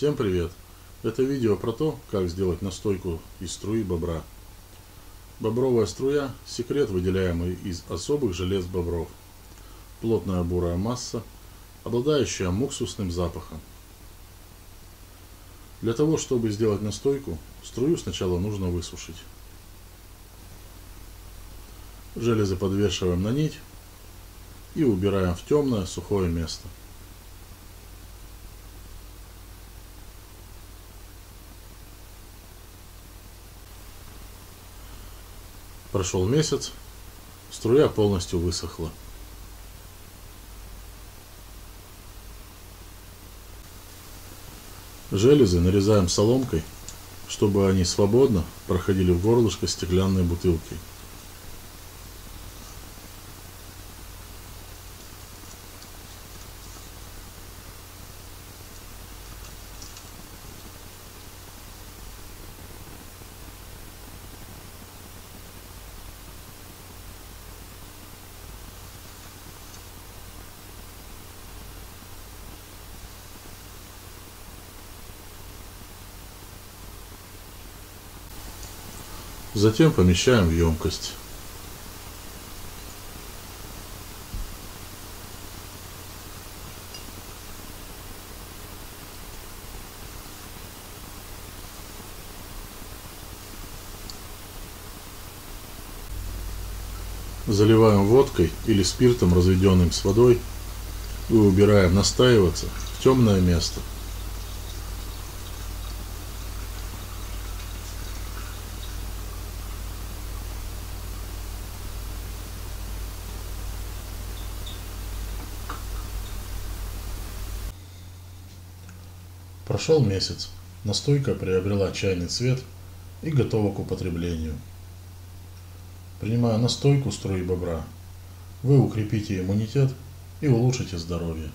Всем привет! Это видео про то, как сделать настойку из струи бобра. Бобровая струя – секрет, выделяемый из особых желез бобров. Плотная бурая масса, обладающая муксусным запахом. Для того, чтобы сделать настойку, струю сначала нужно высушить. Железы подвешиваем на нить и убираем в темное сухое место. Прошел месяц, струя полностью высохла. Железы нарезаем соломкой, чтобы они свободно проходили в горлышко стеклянной бутылки. Затем помещаем в емкость. Заливаем водкой или спиртом, разведенным с водой, и убираем настаиваться в темное место. Прошел месяц, настойка приобрела чайный цвет и готова к употреблению. Принимая настойку струи бобра, вы укрепите иммунитет и улучшите здоровье.